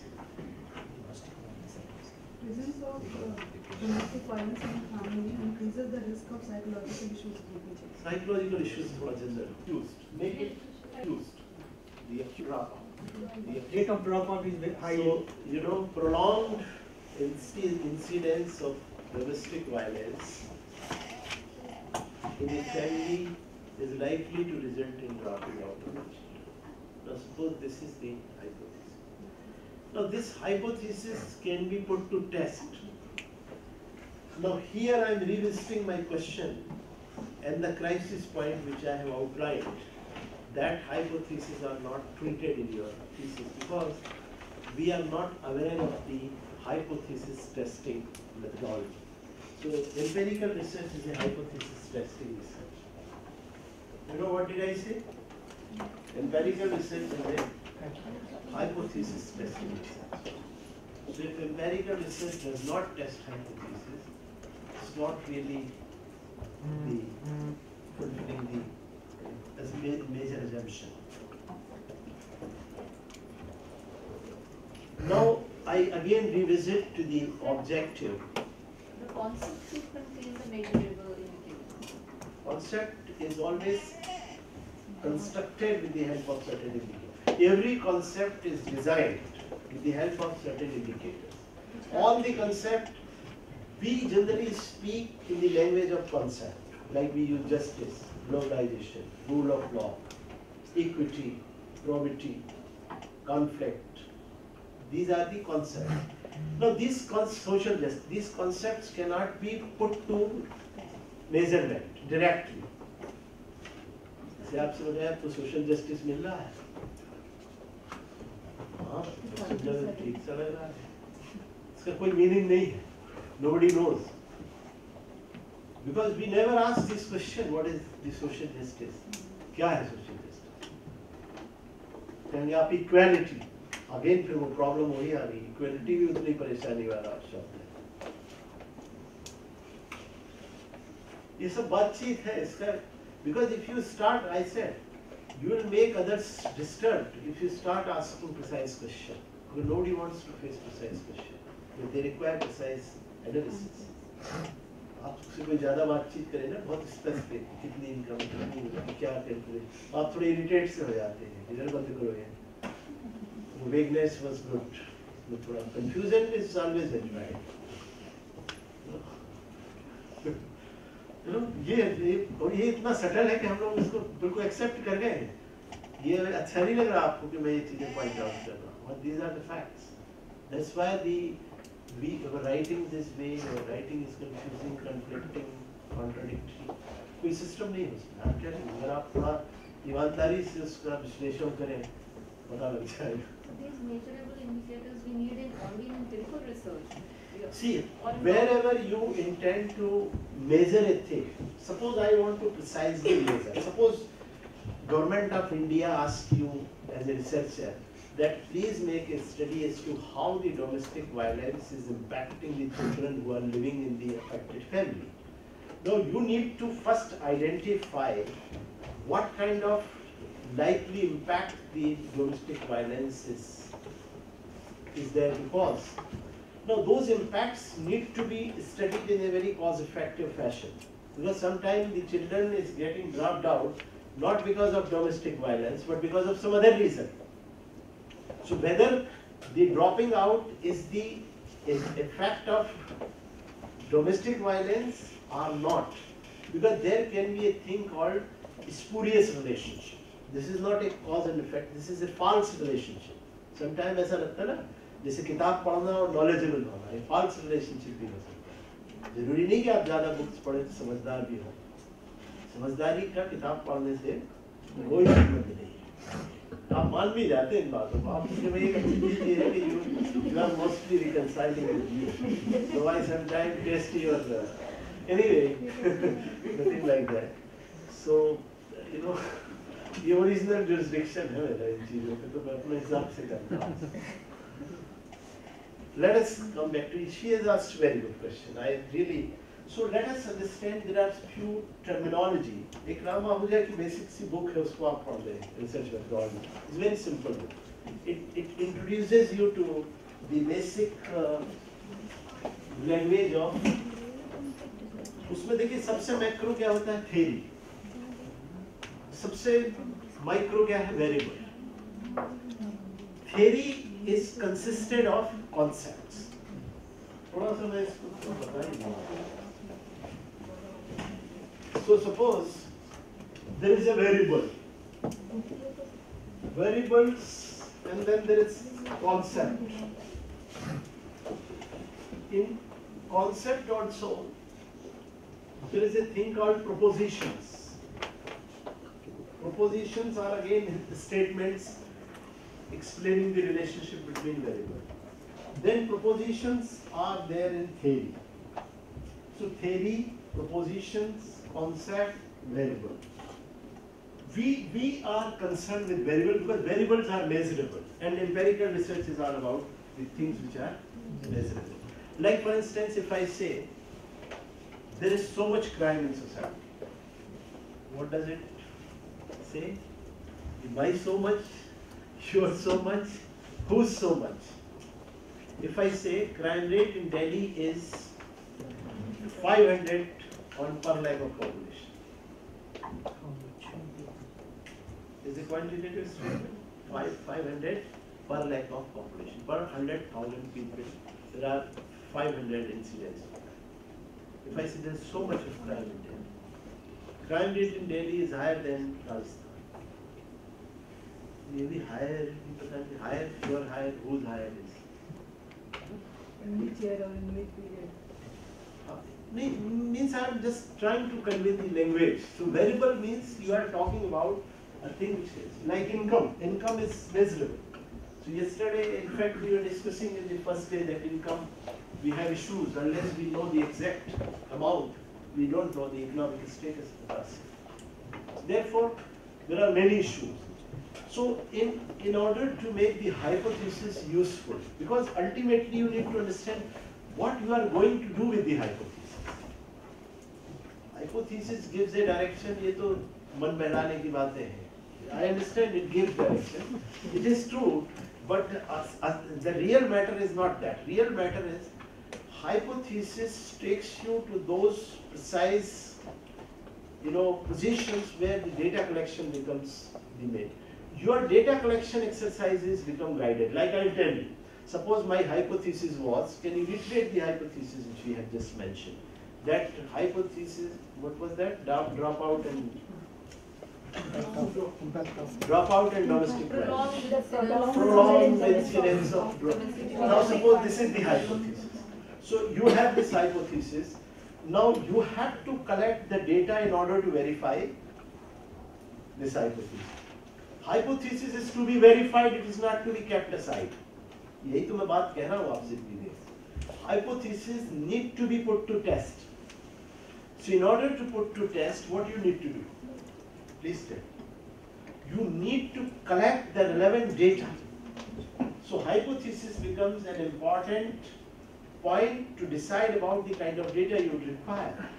Presence of uh, domestic violence in family increases the risk of psychological issues in the child. Psychological issues for gender, used, make it used. The dropout. The Rate of dropout is very high. So, you know, prolonged inci- incidents of domestic violence in a family is likely to result in dropping out of the children. Now, suppose this is the hypothesis. Now, this hypothesis can be put to test. Now, here I am revisiting my question and the crisis point which I have outlined. That hypothesis are not treated in your thesis because we are not aware of the hypothesis testing methodology. So empirical research is a hypothesis testing research. You know what did I say? Empirical research is a hypothesis testing research. So if empirical research does not test hypothesis, it's not really the mm-hmm. fulfilling the as ma- major assumption. Now, I again revisit to the objective. The concept should contain the measurable indicator. Concept is always constructed with the help of certain indicators. Every concept is designed with the help of certain indicators. On the concept, we generally speak in the language of concept, like we use justice, globalization, rule of law, equity, probity, conflict. These are the concepts. Now, these con- social justice, these concepts cannot be put to measurement directly. जैसे आप समझ तो रहा है हाँ है इसका कोई मीनिंग नहीं है nobody knows because we never ask this question what is the social justice क्या है social justice कहेंगे आप equality अगेन फिर वो प्रॉब्लम वही आ रही इक्वलिटी भी उतनी परेशानी वाला शब्द है ये सब बातचीत है इसका because if you start I said you will make others disturbed if you start asking precise question because nobody wants to face precise question but they require precise analysis आपसे कोई ज़्यादा बातचीत करे ना, बहुत स्पेसिफिक कितनी इनकम कितनी क्या कैलकुलेट आप थोड़े इरिटेट से हो जाते हैं, इधर बंद करो ये vagueness was good but थोड़ा is always enjoyed you know, ये ये, और ये इतना सटल है कि हम लोग इसको बिल्कुल एक्सेप्ट कर गए हैं। ये अच्छा नहीं लग रहा आपको कि मैं ये चीज़ें पॉइंट आउट कर रहा हूँ। These are the facts. That's why the we were writing this way or writing is confusing conflicting contradictory कोई सिस्टम नहीं हो सकता I'm telling you, अगर आप थोड़ा ईमानदारी से उसका विश्लेषण करें पता लग जाएगा So these measurable indicators we need in only in empirical research. Yeah. See, Or in wherever you intend to measure a thing, suppose I want to precisely measure, suppose government of India asks you as a researcher that please make a study as to how the domestic violence is impacting the children who are living in the affected family. Now you need to first identify what kind of likely impact the domestic violence is, is there to cause. Now, those impacts need to be studied in a very cause-effective fashion. Because sometimes the children is getting dropped out, not because of domestic violence, but because of some other reason. So whether the dropping out is the is effect of domestic violence or not, because there can be a thing called spurious relationship. This is not a cause and effect, this is a false relationship. Sometimes ऐसा लगता है ना जैसे किताब पढ़ना और knowledgeable होना ये फॉल्स रिलेशनशिप भी हो सकता है ज़रूरी नहीं कि आप ज़्यादा बुक्स पढ़े तो समझदार भी हो समझदारी का किताब पढ़ने से कोई संबंध नहीं है आप मान भी जाते हैं इन बातों को आप मुझे एक अच्छी चीज़ ये है कि you you are mostly reconciling with me so I sometime test your anyway nothing like that so you know ये ओरिजिनल जुरिस्डिक्शन है मेरा इन चीज़ों पे तो मैं अपने हिसाब से करता हूँ let us come back to. She has asked very good question. I really so let us understand there are few terminology एक राम आहूजा की बेसिक सी बुक है, उसको आप पढ़ लें research methodology it's very simple book it it introduces you to the basic language of उसमें देखिए सबसे मैक्रो क्या होता है? थ्योरी सबसे माइक्रो क्या है? Variable theory is consisted of concepts थोड़ा सा मैं इसको बताइए। So suppose there is a variable. Variables and then there is concept. In concept also, there is a thing called propositions. Propositions are again statements explaining the relationship between variables. Then propositions are there in theory. So theory, propositions, concept, variable. We, we are concerned with variable because variables are measurable and empirical research is all about the things which are measurable. Like for instance, if I say there is so much crime in society, what does it say? Why so much? You're so much, who's so much? if I say crime rate in Delhi is 500 one per lakh of population. Is the quantitative statement? Five, 500 per lakh of population. Per 100,000 people, there are 500 incidents. If I say there's so much of crime in Delhi, crime rate in Delhi is higher than Rajasthan. Maybe higher, higher, fewer higher, who's higher is. In which year or in which period? Means I'm just trying to convey the language. So variable means you are talking about a thing which is like income. Income is measurable. So yesterday, in fact, we were discussing in the first day that income, we have issues unless we know the exact amount, we don't know the economic status of the person. Therefore, there are many issues. So in, in order to make the hypothesis useful, because ultimately you need to understand what you are going to do with the hypothesis. Hypothesis gives a direction, ये तो मन बहलाने की बातें हैं. I understand it gives direction. It is true, but uh, uh, the real matter is not that. Real matter is hypothesis takes you to those precise, you know, positions where the data collection becomes the main. Your data collection exercises become guided. Like I'll tell you, suppose my hypothesis was, can you reiterate the hypothesis which we have just mentioned? That hypothesis, what was that? Drop, dropout and dropout and domestic violence. Prolonged incidence of drop. Now suppose this is the hypothesis. So you have this hypothesis. Now you have to collect the data in order to verify this hypothesis. Hypothesis is to be verified, it is not to be kept aside. यही तो मैं बात कह रहा हूँ आपसे इतनी देर Hypothesis need to be put to test. So in order to put to test, what you need to do? Please tell. You need to collect the relevant data. So hypothesis becomes an important point to decide about the kind of data you would require.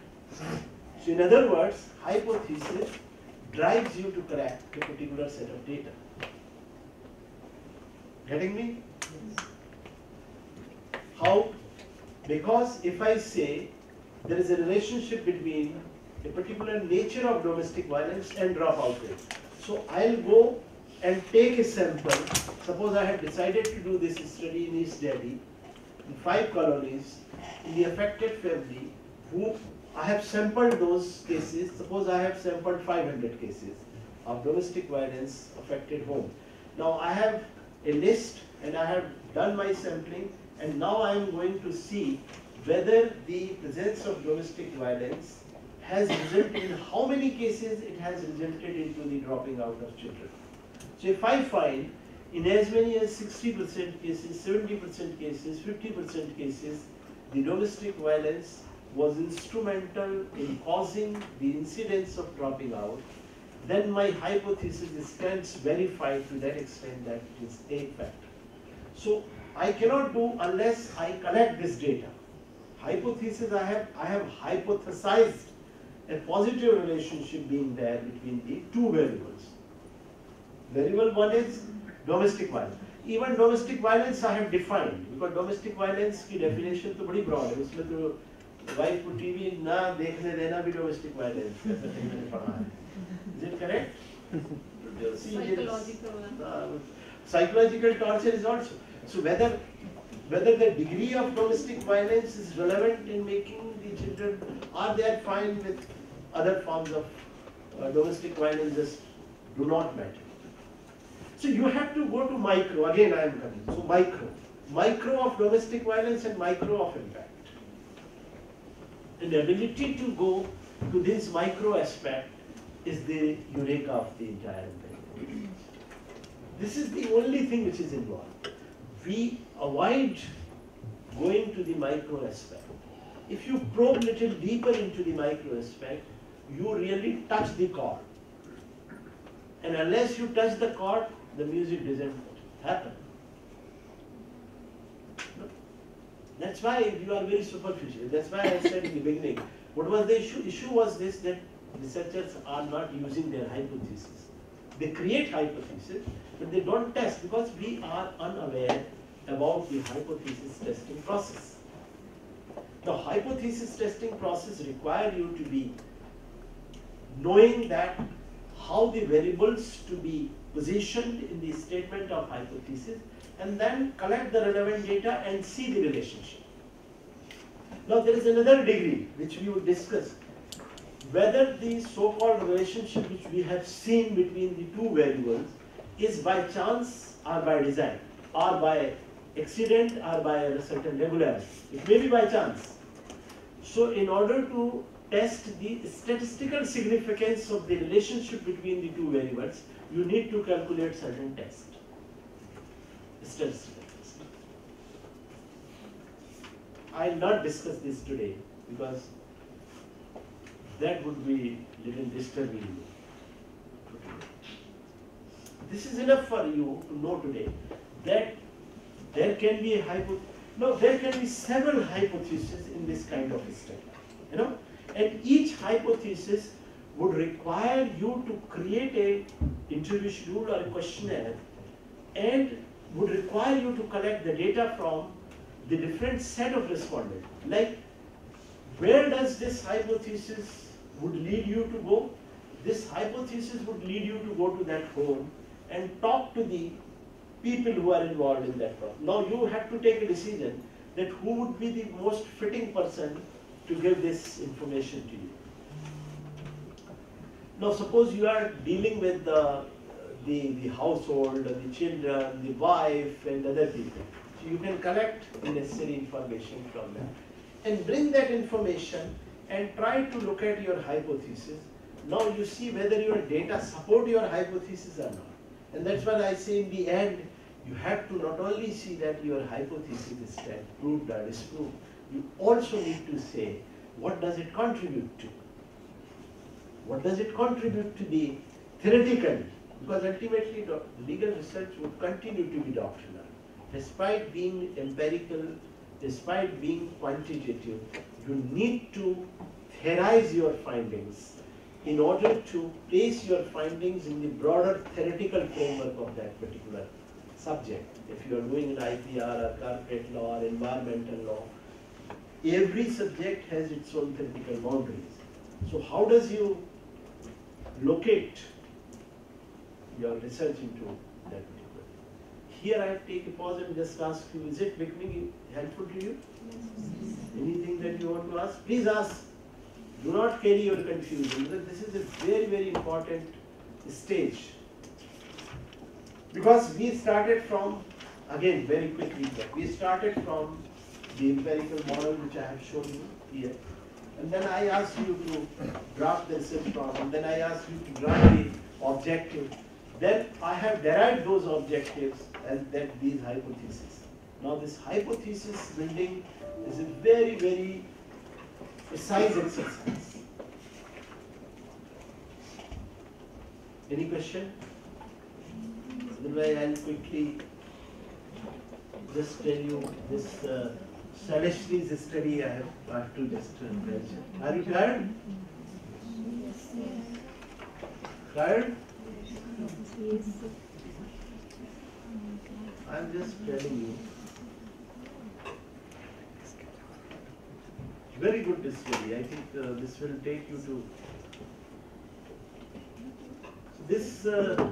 So in other words, hypothesis drives you to collect a particular set of data. Getting me? How? Because if I say there is a relationship between a particular nature of domestic violence and dropout rate. So I'll go and take a sample. Suppose I had decided to do this study in East Delhi, in five colonies, in the affected family, who I have sampled those cases. Suppose I have sampled 500 cases of domestic violence affected home. Now I have a list and I have done my sampling and now I am going to see whether the presence of domestic violence has resulted in how many cases it has resulted into the dropping out of children. So if I find in as many as 60% cases, 70% cases, 50% cases, the domestic violence was instrumental in causing the incidence of dropping out, then my hypothesis stands verified to that extent that it is a factor. So I cannot do unless I collect this data. Hypothesis I have, I have hypothesized a positive relationship being there between the two variables. Variable one is domestic violence. Even domestic violence I have defined because domestic violence की definition तो बड़ी broad है उसमें तो wife को TV ना देखने देना भी domestic violence है ऐसा कहीं मैंने पढ़ा है. Is it correct? See, there is- Psychological. So whether whether the degree of domestic violence is relevant in making the children, or they are fine with other forms of uh, domestic violence, just do not matter. So you have to go to micro. Again, I am coming. So micro, micro of domestic violence and micro of impact. And the ability to go to this micro aspect is the eureka of the entire thing. This is the only thing which is involved. We avoid going to the micro aspect. If you probe little deeper into the micro aspect, you really touch the chord. And unless you touch the chord, the music doesn't happen. That's why you are very superficial. That's why I said in the beginning, what was the issue? Issue was this that researchers are not using their hypothesis. They create hypotheses, but they don't test because we are unaware about the hypothesis testing process. The hypothesis testing process require you to be knowing that how the variables to be positioned in the statement of hypothesis and then collect the relevant data and see the relationship. Now there is another degree which we will discuss whether the so-called relationship which we have seen between the two variables is by chance or by design or by accident or by a certain regularity. It may be by chance. So in order to test the statistical significance of the relationship between the two variables, you need to calculate certain test. Statistical test. I'll not discuss this today because that would be little disturbing. This is enough for you to know today that there can be a hypo, no, there can be several hypotheses in this kind of study, you know, and each hypothesis would require you to create a interview schedule or a questionnaire and would require you to collect the data from the different set of respondents. Like, where does this hypothesis would lead you to go? This hypothesis would lead you to go to that home and talk to the people who are involved in that problem. Now you have to take a decision that who would be the most fitting person to give this information to you. Now suppose you are dealing with the, the, the household, the children, the wife and other people. So you can collect the necessary information from them and bring that information and try to look at your hypothesis. Now you see whether your data support your hypothesis or not. And that's what I say in the end, you have to not only see that your hypothesis is proved or disproved, you also need to say, what does it contribute to? What does it contribute to the theoretical? Because ultimately legal research would continue to be doctrinal. Despite being empirical, despite being quantitative, you need to theorize your findings in order to place your findings in the broader theoretical framework of that particular subject. If you are doing an IPR or corporate law or environmental law, every subject has its own theoretical boundaries. So how does you locate your research into that particular? Here I take a pause and just ask you, is it becoming helpful to you? Anything that you want to ask? Please ask. Do not carry your confusion this is a very, very important stage. Because we started from, again, very quickly, we started from the empirical model which I have shown you here. And then I asked you to draft the research problem. Then I asked you to draft the objective. Then I have derived those objectives and then these hypotheses. Now this hypothesis building is a very, very precise exercise. Any question? Otherwise, I'll quickly just tell you this uh, Shylashri's study I have got to just uh, mention. Are you tired? Tired? I'm just telling you. Very good study. I think uh, this will take you to this. Uh,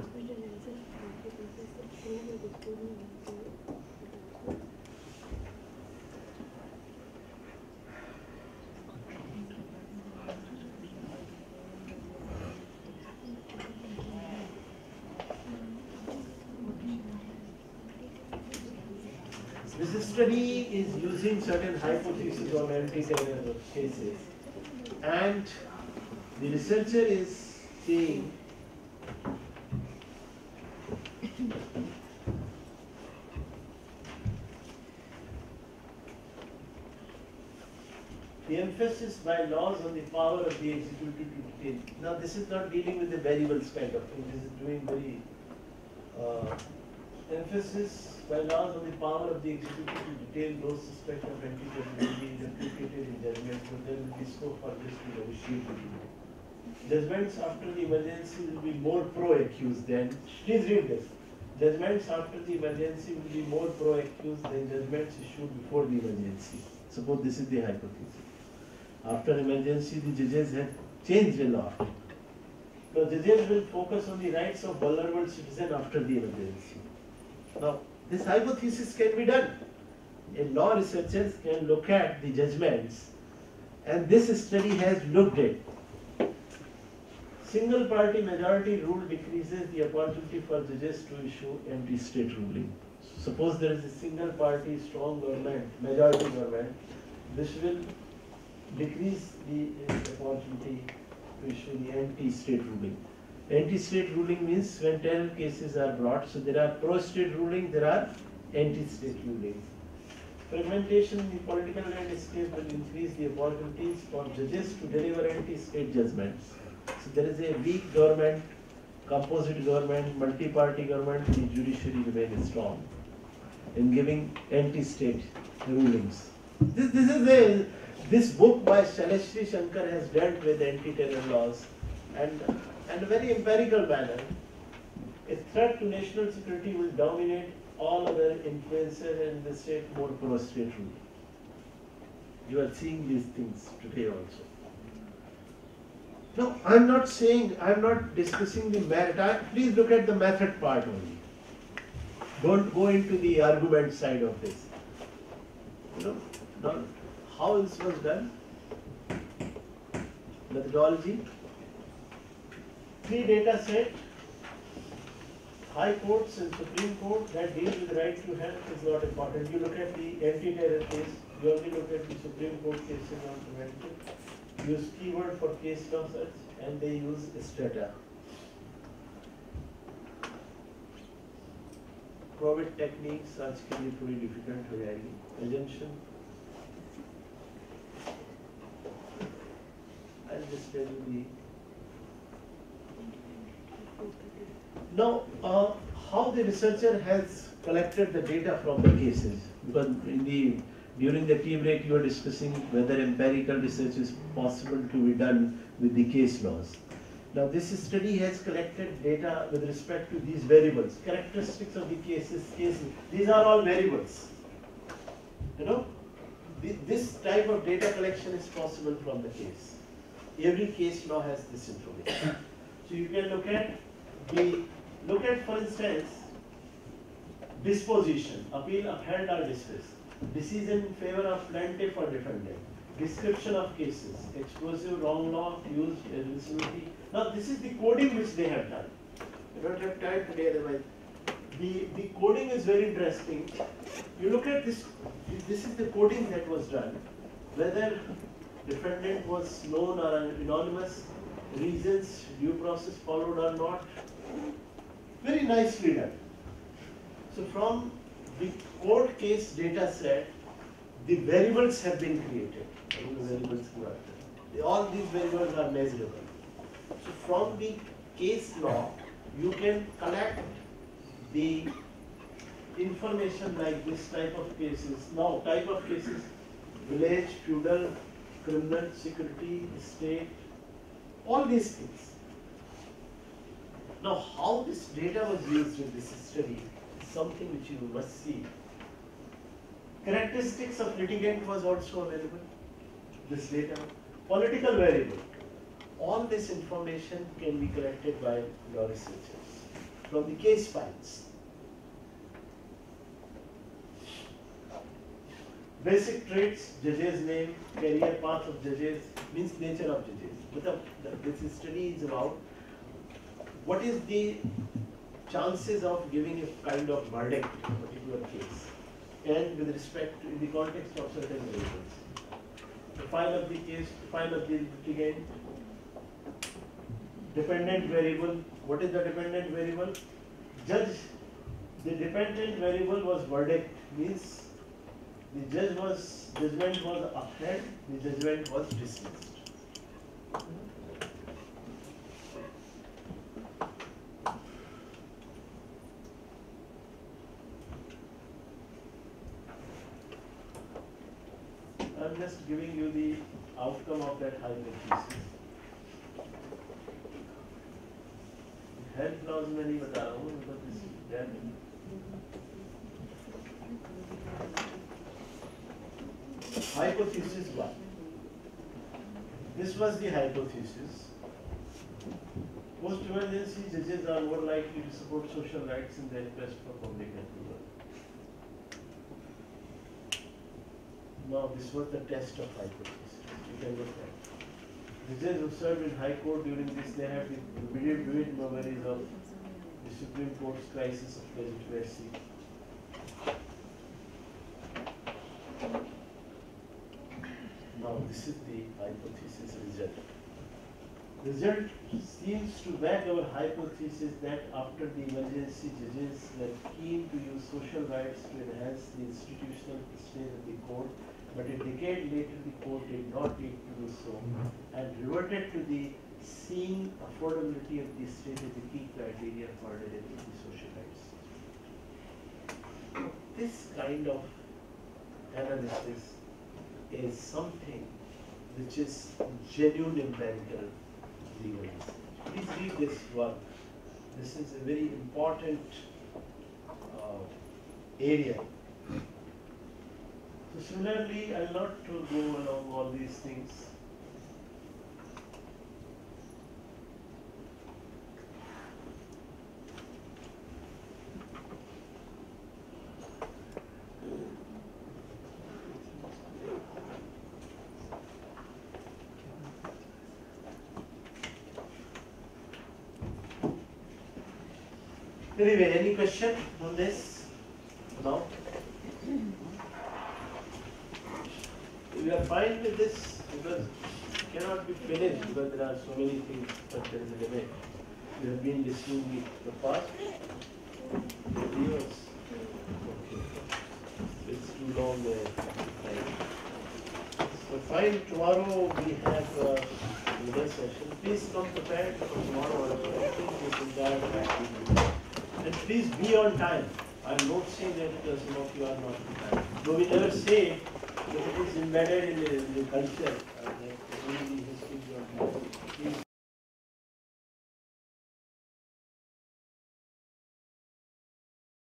This study is using certain hypotheses on anti-terror cases and the researcher is saying the emphasis by laws on the power of the executive to detain. Now this is not dealing with the variables kind of thing, this is doing very uh, emphasis by laws on the power of the executive to detain those suspected of anti-terrorism implicated in judgments, but there will be scope for this to negotiate with. Judgments after the emergency will be more pro-accused than, please read this. judgments after the emergency will be more pro-accused than judgments issued before the emergency. Suppose this is the hypothesis. After emergency, the judges have changed a lot. Now judges will focus on the rights of vulnerable citizen after the emergency. Now, this hypothesis can be done. A law researchers can look at the judgments and this study has looked at Single party majority rule decreases the opportunity for judges to issue anti-state ruling. Suppose there is a single party strong government, majority government, this will decrease the opportunity to issue the anti-state ruling. Anti-state ruling means when terror cases are brought, so there are pro-state ruling, there are anti-state rulings. Fragmentation in the political landscape will increase the opportunities for judges to deliver anti-state judgments. So there is a weak government, composite government, multi-party government, the judiciary remains strong in giving anti-state rulings. This, this is a, this book by Shylashri Shankar has dealt with anti-terror laws and, and a very empirical manner. A threat to national security will dominate all other influences and the state more pro-state rule. You are seeing these things today also. No, I'm not saying, I'm not discussing the merit. I, please look at the method part only. Don't go into the argument side of this. You know, how this was done? Methodology Three data set. High courts and Supreme Court that deal with the right to health is not important. You look at the anti-terror case, you only look at the Supreme Court cases on preventive use keyword for case law search and they use strata. Probit techniques आज के लिए थोड़ी difficult हो जाएगी. Assumption. I'll just tell you the. Now, uh, how the researcher has collected the data from the cases because in the during the tea break, you were discussing whether empirical research is possible to be done with the case laws. Now, this study has collected data with respect to these variables, characteristics of the cases, cases. These are all variables. You know, this type of data collection is possible from the case. Every case law has this information. So you can look at the, look at for instance, disposition, appeal upheld or dismissed decision in favor of plaintiff or defendant, description of cases, explosive, wrong law, used, admissibility. Now this is the coding which they have done. I don't have time today otherwise. The, the coding is very interesting. You look at this, this is the coding that was done. Whether defendant was known or anonymous, reasons, due process followed or not. Very nicely done. So from the court case data set, the variables have been created. Variables all these variables are measurable. So from the case law, you can collect the information like this type of cases. Now, type of cases, village, feudal, criminal, security, state, all these things. Now, how this data was used in this study is something which you must see. Characteristics of litigant was also available, this data. Political variable. All this information can be collected by your researchers from the case files. Basic traits, judge's name, career path of judges, means nature of judges. But this study is about what is the chances of giving a kind of verdict in a particular case and with respect to in the context of certain variables. The file of the case, the file of the litigant, dependent variable. What is the dependent variable? Judge, the dependent variable was verdict, means the judge was, judgment was upheld, the judgment was dismissed. I'm just giving you the outcome of that hypothesis. Health laws में नहीं बता रहा हूँ मतलब There. Hypothesis one. This was the hypothesis. Post-emergency judges are more likely to support social rights in the interest for public approval. Now, this was the test of hypothesis. You can look at. Judges who served in High Court during this, they have the vivid memories of the Supreme Court's crisis of legitimacy. Now, this is the hypothesis result. The Result seems to back our hypothesis that after the emergency judges were keen to use social rights to enhance the institutional prestige of the court, but a decade later the court did not need to do so and reverted to the seeing affordability of the state as the key criteria for delivering the social rights. This kind of analysis is something which is genuine empirical research. Please read this work. This is a very important uh, area. So similarly, I'll not to go along all these things. Anyway, any question on this? No? We are fine with this because it cannot be finished because there so many things, but there is a limit. We have been listening the past. Years. Okay. It's too long a time. So fine, tomorrow we have uh, another session. Please come prepared for tomorrow. I think this entire. And please be on time. I'm not saying that uh, some of you are not on time. Though we never say that it is embedded in the, in the culture, uh, that